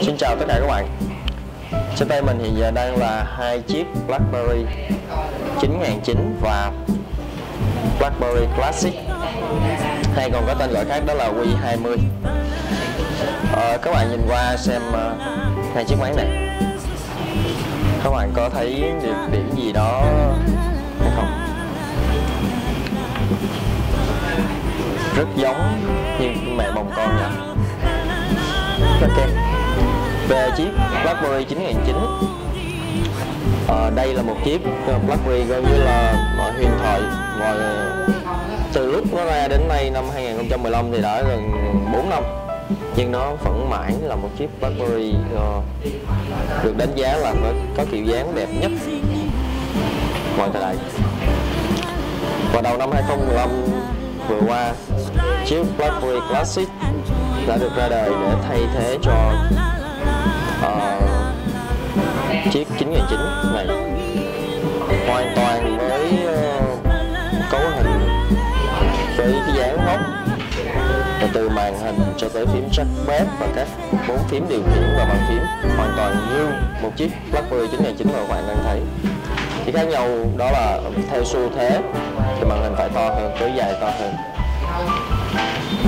Xin chào tất cả các bạn. Trên tay mình hiện giờ đang là hai chiếc BlackBerry 9009 và BlackBerry Classic. Hay còn có tên gọi khác đó là Wi20 ờ, Các bạn nhìn qua xem uh, hai chiếc máy này. Các bạn có thấy điểm, điểm gì đó hay không? Rất giống như mẹ bồng con nhỉ Ok về chiếc BlackBerry 9009 à, đây là một chiếc ờ, BlackBerry gần như là huyền thoại và từ lúc nó ra đến nay năm 2015 thì đã gần 4 năm. Nhưng nó vẫn mãi là một chiếc BlackBerry uh, ờ, được đánh giá là có kiểu dáng đẹp nhất mọi thời đại. Vào đầu năm 2015 vừa qua chiếc BlackBerry Classic đã được ra đời để thay thế cho uh, chiếc 9009 này. Hoàn toàn với uh, ờ, cấu hình với cái dáng móc. Và từ màn hình cho tới phím trackpad và các bốn phím điều khiển và bàn phím hoàn toàn như một chiếc BlackBerry 9009 mà các bạn đang thấy. Chỉ khác nhau đó là theo xu thế thì màn hình phải to hơn cái dài to hơn.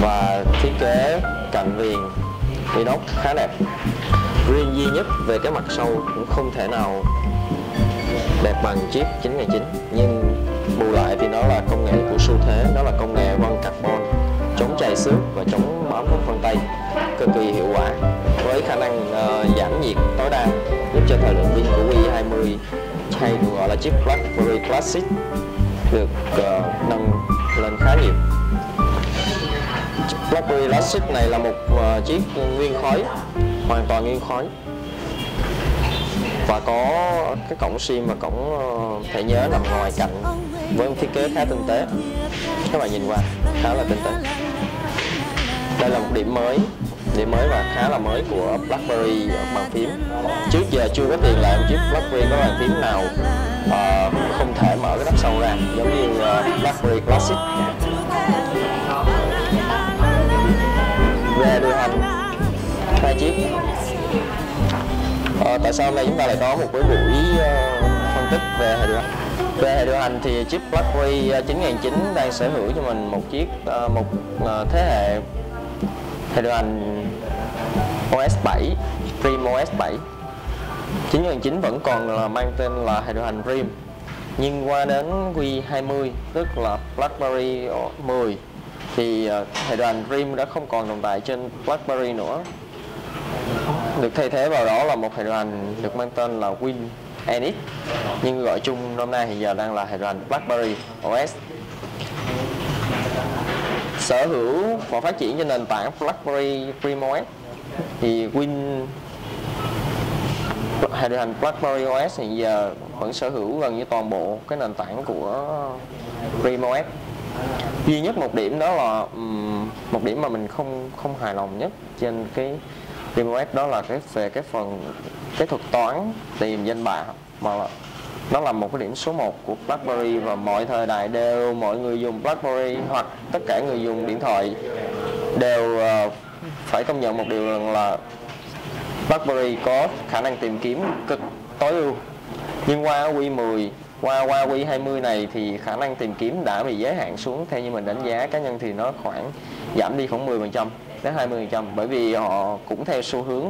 Và thiết kế cạnh viền inox khá đẹp. Riêng duy nhất về cái mặt sau cũng không thể nào đẹp bằng chiếc 9009 nhưng bù lại thì nó là công nghệ của xu thế nó là công nghệ vân carbon chống chảy xước và chống bám thuốc vân tay. Cực kỳ hiệu quả với khả năng uh, giảm nhiệt tối đa giúp cho thời lượng pin của Wii20 hay được gọi là chip BlackBerry Classic được uh, nâng lên khá nhiều. BlackBerry Classic này là một uh, chiếc nguyên khói hoàn toàn nguyên khói. Và có cái cổng sim và cổng ờ, uh, thẻ nhớ nằm ngoài cạnh với một thiết kế khá tinh tế. Các bạn nhìn qua khá là tinh tế. Đây là một điểm mới điểm mới và khá là mới của BlackBerry bàn phím. Trước giờ chưa có tiền lại một chiếc BlackBerry có bàn phím nào uh, không thể mở cái nắp sau ra giống như uh, BlackBerry Classic. À, tại sao hôm nay chúng ta lại có một cái buổi uh, phân tích về hệ điều hành? Về hệ điều hành thì chiếc BlackBerry 9009 ờ, đang sở hữu cho mình một chiếc uh, một uh, thế hệ hệ điều hành OS 7 Dream OS 7 9009 vẫn còn là mang tên là hệ điều hành Dream nhưng qua đến Q20 tức là BlackBerry 10 thì hệ điều hành Dream đã không còn tồn tại trên BlackBerry nữa được thay thế vào đó là một hệ đoàn được mang tên là Win Enix nhưng gọi chung năm nay hiện giờ đang là hệ đoàn BlackBerry OS sở hữu và phát triển trên nền tảng BlackBerry Dream OS thì Win hệ điều hành BlackBerry OS hiện giờ vẫn sở hữu gần như toàn bộ cái nền tảng của Dream OS duy nhất một điểm đó là um, một điểm mà mình không không hài lòng nhất trên cái DMOS đó là cái về cái phần cái thuật toán tìm danh bạ. Mà nó là một cái điểm số 1 của BlackBerry và mọi thời đại đều mọi người dùng BlackBerry hoặc tất cả người dùng điện thoại đều uh, phải công nhận một điều rằng là BlackBerry có khả năng tìm kiếm cực tối ưu. Nhưng qua Q10 qua qua Wii 20 này thì khả năng tìm kiếm đã bị giới hạn xuống. Theo như mình đánh giá cá nhân thì nó khoảng giảm đi khoảng 10% đến 20% bởi vì họ cũng theo xu hướng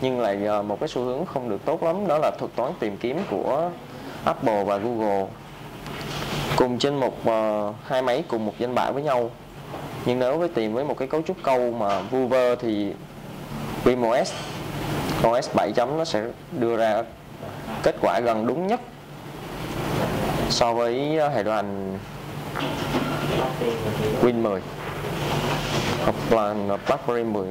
nhưng lại ờ, một cái xu hướng không được tốt lắm đó là thuật toán tìm kiếm của Apple và Google. Cùng trên một uh, hai máy cùng một danh bạ với nhau. Nhưng nếu với tìm với một cái cấu trúc câu mà vu vơ thì VMOS OS 7 chấm nó sẽ đưa ra kết quả gần đúng nhất so với ờ, hải đoàn Win 10 hoặc là BlackBerry 10